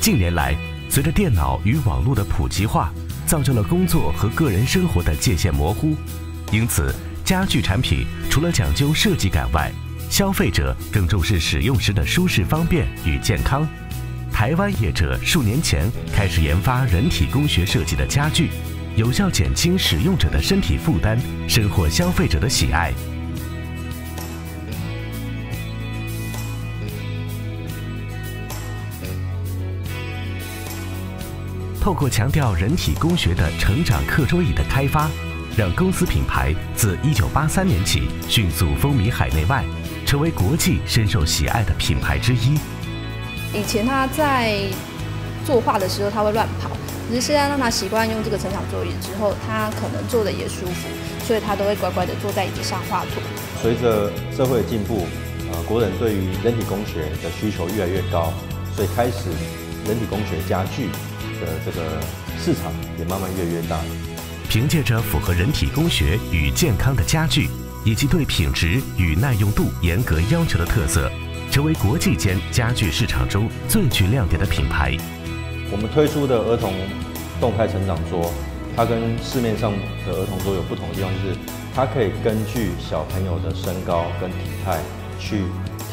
近年来，随着电脑与网络的普及化，造就了工作和个人生活的界限模糊，因此家具产品除了讲究设计感外，消费者更重视使用时的舒适方便与健康。台湾业者数年前开始研发人体工学设计的家具，有效减轻使用者的身体负担，深获消费者的喜爱。透过强调人体工学的成长课桌椅的开发，让公司品牌自1983年起迅速风靡海内外，成为国际深受喜爱的品牌之一。以前他在作画的时候他会乱跑，只是现在让他习惯用这个成长座椅之后，他可能坐的也舒服，所以他都会乖乖的坐在椅子上画图。随着社会的进步，呃，国人对于人体工学的需求越来越高，所以开始人体工学家具。的这个市场也慢慢越来越大。凭借着符合人体工学与健康的家具，以及对品质与耐用度严格要求的特色，成为国际间家具市场中最具亮点的品牌。我们推出的儿童动态成长桌，它跟市面上的儿童桌有不同的地方，就是它可以根据小朋友的身高跟体态去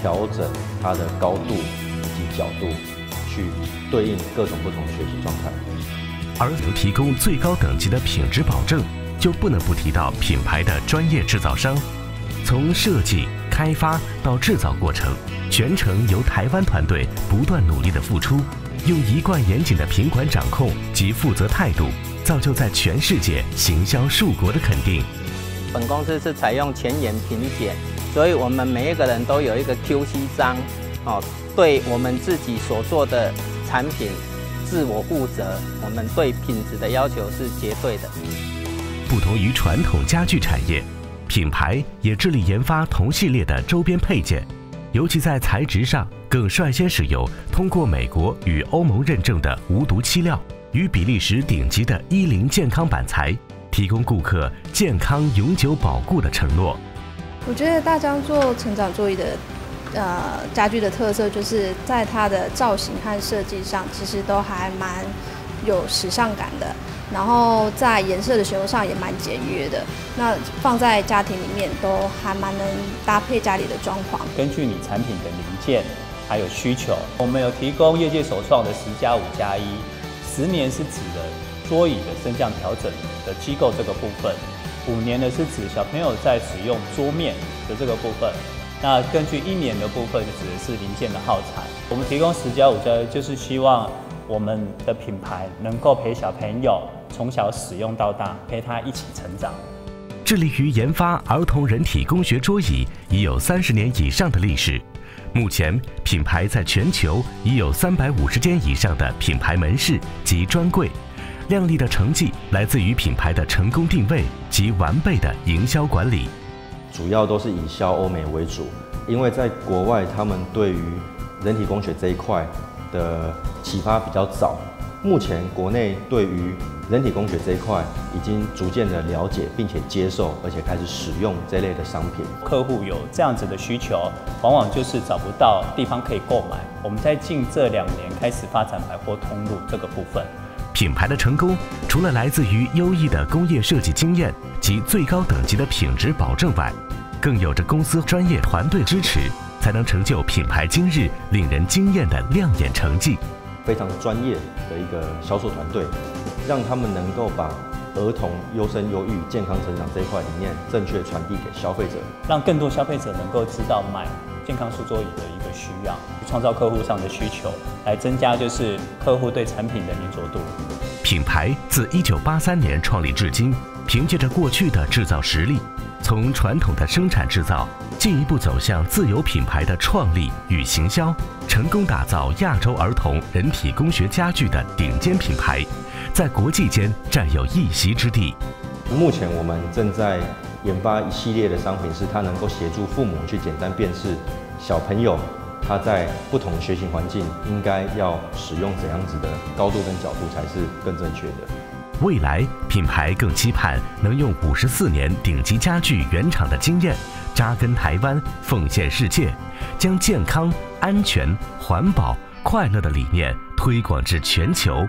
调整它的高度以及角度。去对应各种不同的学习状态，而能提供最高等级的品质保证，就不能不提到品牌的专业制造商。从设计、开发到制造过程，全程由台湾团队不断努力的付出，用一贯严谨的品管掌控及负责态度，造就在全世界行销数国的肯定。本公司是采用前沿品检，所以我们每一个人都有一个 QC 章，哦。对我们自己所做的产品自我负责，我们对品质的要求是绝对的。不同于传统家具产业，品牌也致力研发同系列的周边配件，尤其在材质上更率先使用通过美国与欧盟认证的无毒漆料与比利时顶级的伊林健康板材，提供顾客健康永久保固的承诺。我觉得大疆做成长座椅的。呃，家具的特色就是在它的造型和设计上，其实都还蛮有时尚感的。然后在颜色的选用上也蛮简约的。那放在家庭里面都还蛮能搭配家里的装潢。根据你产品的零件还有需求，我们有提供业界首创的十加五加一。十年是指的桌椅的升降调整的机构这个部分，五年呢是指小朋友在使用桌面的这个部分。那根据一年的部分，就指的是零件的耗材。我们提供十加五加，就是希望我们的品牌能够陪小朋友从小使用到大，陪他一起成长。致力于研发儿童人体工学桌椅已有三十年以上的历史。目前，品牌在全球已有三百五十间以上的品牌门市及专柜。亮丽的成绩来自于品牌的成功定位及完备的营销管理。主要都是以销欧美为主，因为在国外，他们对于人体工学这一块的启发比较早。目前国内对于人体工学这一块已经逐渐的了解，并且接受，而且开始使用这类的商品。客户有这样子的需求，往往就是找不到地方可以购买。我们在近这两年开始发展百货通路这个部分。品牌的成功，除了来自于优异的工业设计经验及最高等级的品质保证外，更有着公司专业团队支持，才能成就品牌今日令人惊艳的亮眼成绩。非常专业的一个销售团队，让他们能够把儿童优生优育、健康成长这一块理念正确传递给消费者，让更多消费者能够知道买健康书桌椅的一个需要，创造客户上的需求，来增加就是客户对产品的粘着度。品牌自一九八三年创立至今，凭借着过去的制造实力。从传统的生产制造进一步走向自有品牌的创立与行销，成功打造亚洲儿童人体工学家具的顶尖品牌，在国际间占有一席之地。目前我们正在研发一系列的商品，是它能够协助父母去简单辨识小朋友他在不同学习环境应该要使用怎样子的高度跟角度才是更正确的。未来品牌更期盼能用五十四年顶级家具原厂的经验，扎根台湾，奉献世界，将健康、安全、环保、快乐的理念推广至全球。